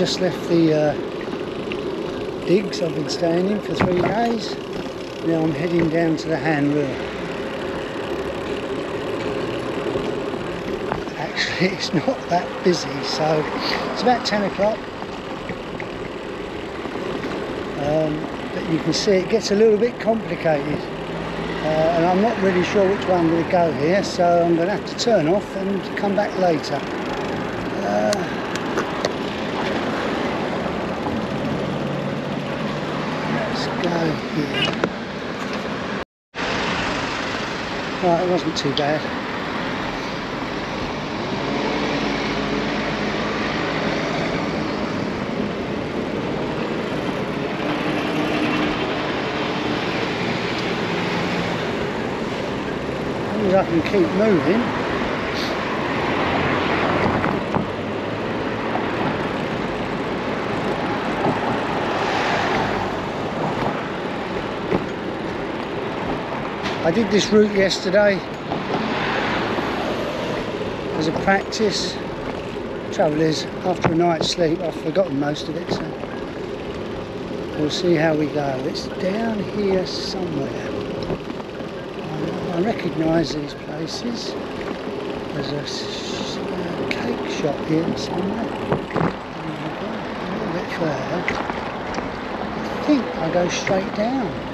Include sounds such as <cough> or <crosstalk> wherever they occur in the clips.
Just left the uh, digs I've been staying in for three days. Now I'm heading down to the Han River. Actually, <laughs> it's not that busy, so it's about 10 o'clock. Um, but you can see it gets a little bit complicated. Uh, and I'm not really sure which way I'm going to go here, so I'm going to have to turn off and come back later. Uh, go here. Right, it wasn't too bad. Long I can keep moving. I did this route yesterday as a practice. Trouble is, after a night's sleep, I've forgotten most of it, so we'll see how we go. It's down here somewhere. I, I recognise these places. There's a, a, cake shop here somewhere. A little bit further. I think I go straight down.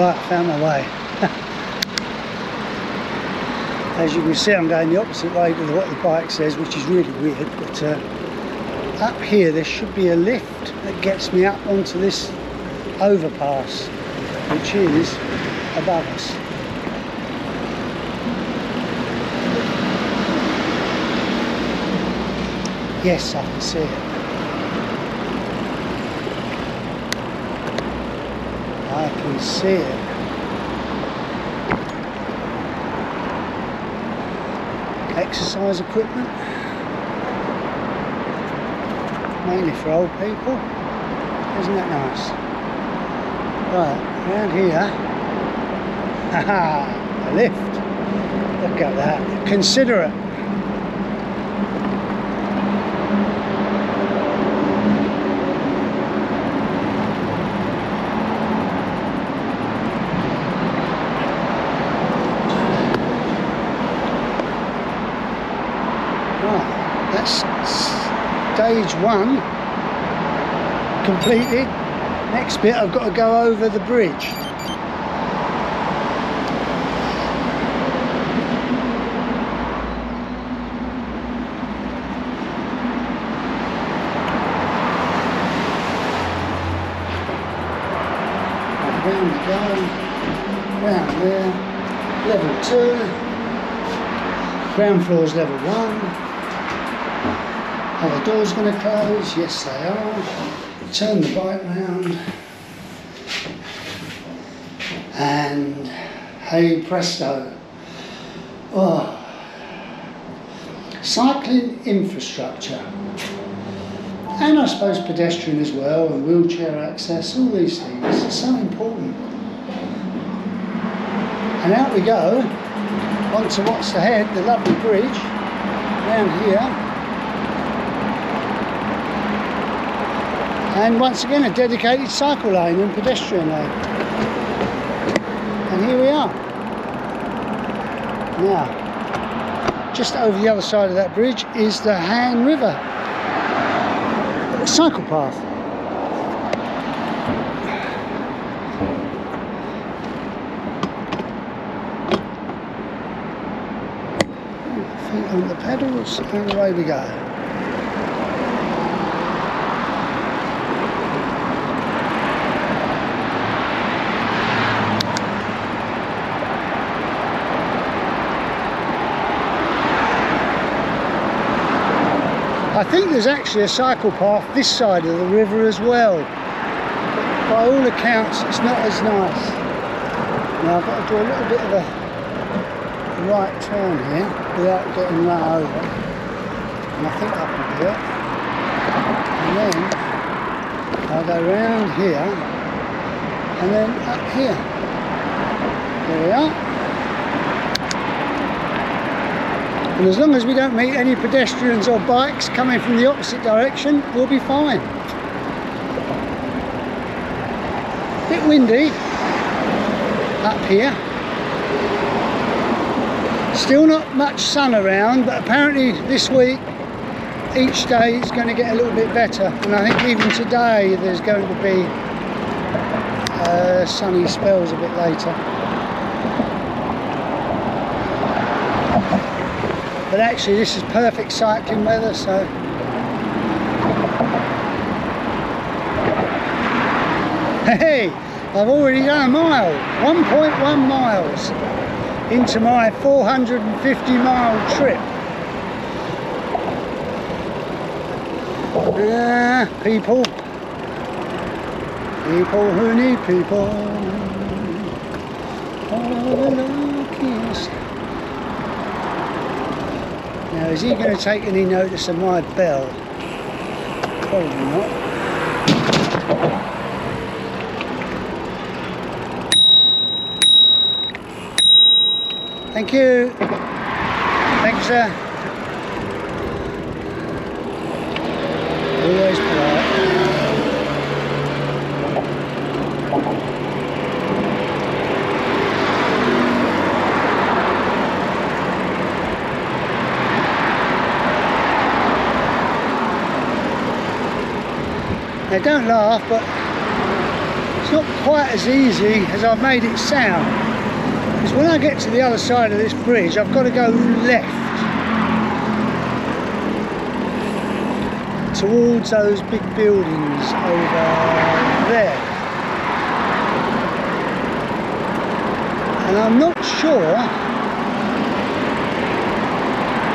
Right, found my way. <laughs> As you can see, I'm going the opposite way to what the bike says, which is really weird, but uh, up here there should be a lift that gets me up onto this overpass, which is above us. Yes, I can see it. I can see it. Exercise equipment, mainly for old people. Isn't that nice? Right, around here, <laughs> haha, a lift. Look at that, consider it. That's stage one completed. Next bit I've got to go over the bridge. Round we go, round there, level two, ground floor is level one. Are the doors going to close? Yes they are. Turn the bike round. And hey presto. Oh. Cycling infrastructure. And I suppose pedestrian as well and wheelchair access, all these things are so important. And out we go onto what's ahead, the lovely bridge down here. And once again a dedicated cycle lane and pedestrian lane. And here we are. Now, just over the other side of that bridge is the Han River cycle path. Feet on the pedals and away we go. Think there's actually a cycle path this side of the river as well. By all accounts, it's not as nice. Now I've got to do a little bit of a right turn here without getting run over. And I think I can do it. And then I'll go round here and then up here. There we are. And as long as we don't meet any pedestrians or bikes coming from the opposite direction, we'll be fine. Bit windy up here. Still not much sun around, but apparently this week each day is going to get a little bit better. And I think even today there's going to be uh, sunny spells a bit later. But actually this is perfect cycling weather so. Hey I've already done a mile 1.1 miles into my 450 mile trip. Yeah people. People who need people. Oh, the luckiest is he going to take any notice of my bell? Probably not. Thank you. Thanks, sir. Now don't laugh, but it's not quite as easy as I've made it sound. Because when I get to the other side of this bridge, I've got to go left towards those big buildings over there. And I'm not sure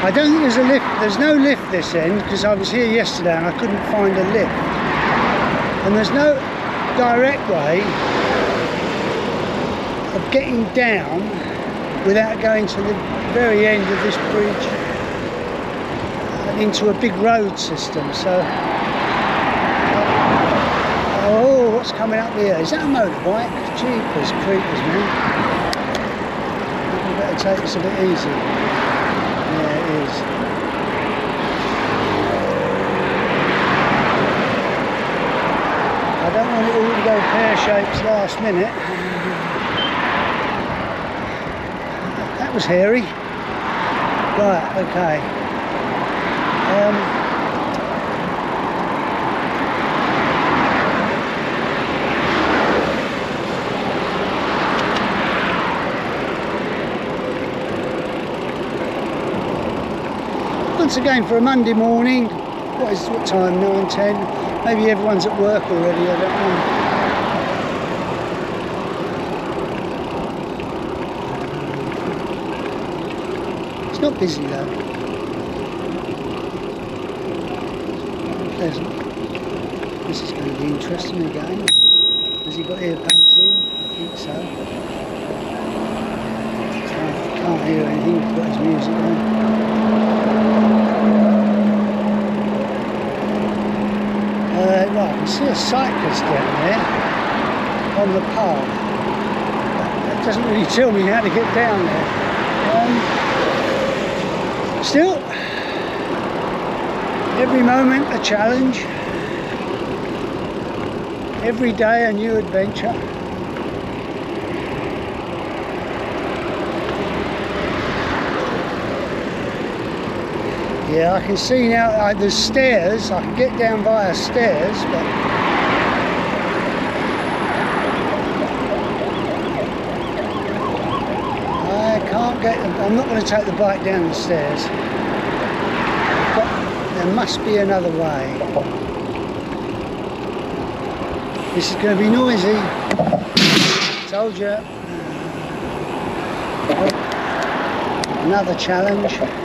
I don't think there's a lift, there's no lift this end because I was here yesterday and I couldn't find a lift and there's no direct way of getting down without going to the very end of this bridge into a big road system. So oh what's coming up here? Is that a motorbike? Jeepers creepers man. We better take this a bit easy. Yeah it is all go pear shapes last minute. That was hairy. Right, okay. Um, once again for a Monday morning, what is what time, Nine ten. Maybe everyone's at work already, I don't know. It's not busy though. Pleasant. This is going to be interesting again. Has he got earplugs in? I think so. Can't, can't hear anything, he's got his music on. Right, I can see a cyclist down there on the path. That doesn't really tell me how to get down there. Um, Still, every moment a challenge, every day a new adventure. Yeah, I can see now uh, there's stairs, I can get down via stairs, but I can't get, I'm not going to take the bike down the stairs. But there must be another way. This is going to be noisy. Told you. Another challenge.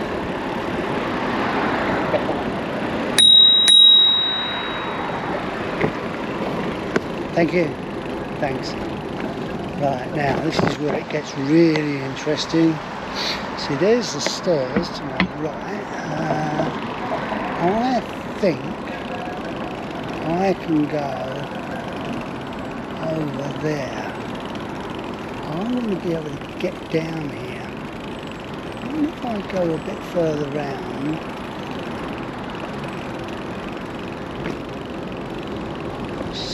Thank you. Thanks. Right, now this is where it gets really interesting. See, there's the stairs to my right. Uh, I think I can go over there. I want to be able to get down here. I if I go a bit further round.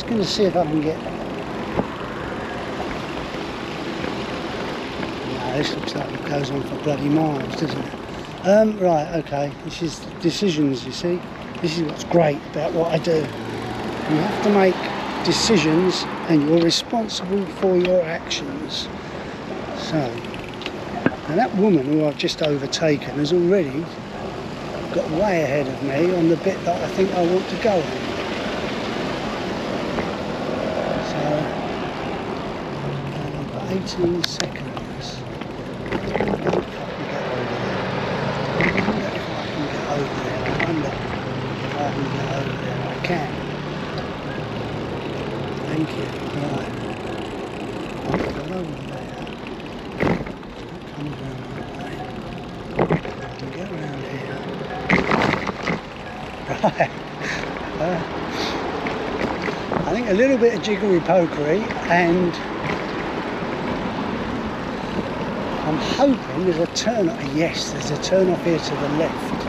Going to see if I can get this looks like it goes on for bloody miles, doesn't it? Um, right, okay, this is decisions, you see. This is what's great about what I do. You have to make decisions and you're responsible for your actions. So, now that woman who I've just overtaken has already got way ahead of me on the bit that I think I want to go on. So, I've got 18 seconds. can. Thank you. Right. Over there. Way. And get around here. Right. Uh, I think a little bit of jiggery pokery and I'm hoping there's a turn off. Yes, there's a turn off here to the left.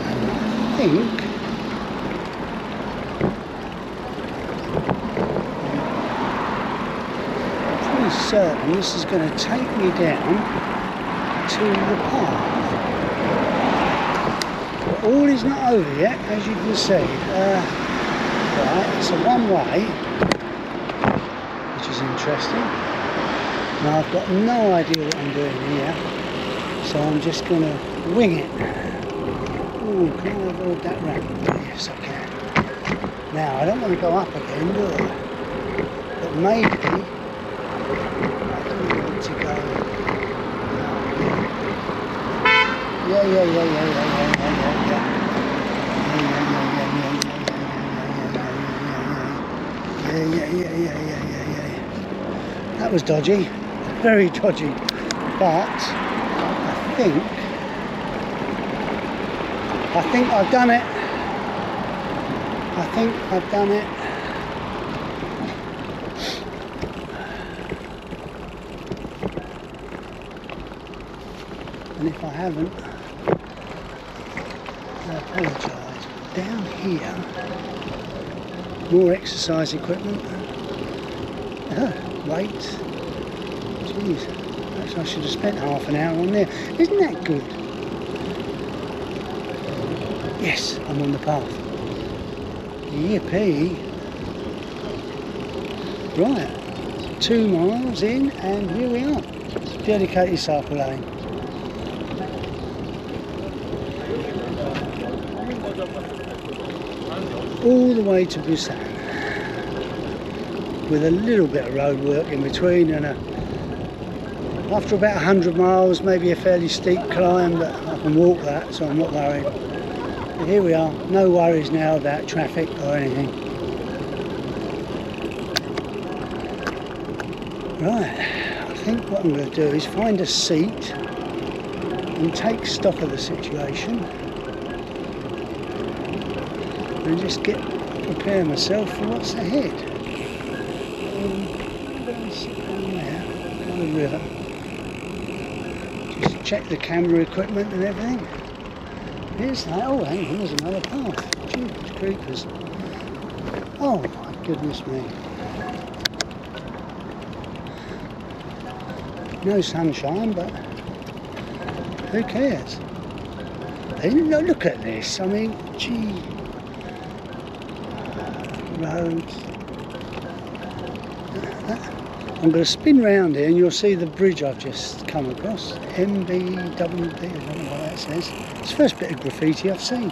I think pretty certain this is going to take me down to the path. All is not over yet, as you can see. Uh, right, it's a one way, which is interesting. Now I've got no idea what I'm doing here, so I'm just going to wing it. Ooh, can I avoid that ramp? Yes, I can. Now, I don't want to go up again, do I? But maybe I do want to go. Yeah, yeah, yeah, yeah, yeah, yeah, yeah, yeah. Yeah, yeah, yeah, yeah, yeah, yeah. That was dodgy, very dodgy. But I think I think I've done it. I think I've done it. And if I haven't, I apologise. Down here, more exercise equipment. Uh, weights. Jeez, perhaps I should have spent half an hour on there. Isn't that good? Yes, I'm on the path. Yippee. Right, two miles in and here we are. Dedicated cycle lane. All the way to Busan. With a little bit of road work in between and a after about 100 miles, maybe a fairly steep climb, but I can walk that, so I'm not worried. But here we are, no worries now about traffic or anything. Right, I think what I'm going to do is find a seat and take stock of the situation and just get prepare myself for what's ahead. Um, down there by the river just check the camera equipment and everything. Here's that. Oh, hang on, there's another path. Jeepers creepers. Oh, my goodness me. No sunshine, but who cares? Look at this. I mean, gee. Roads. I'm going to spin round here and you'll see the bridge I've just come across. don't know what that says. It's the first bit of graffiti I've seen.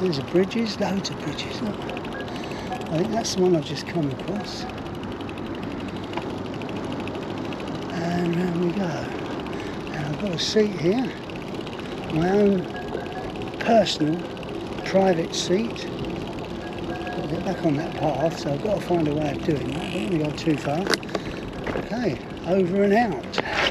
There's the bridges, loads of bridges. I think that's the one I've just come across. And round we go. And I've got a seat here. My own personal private seat back on that path, so I've got to find a way of doing that. I don't want to go too far. Okay, over and out.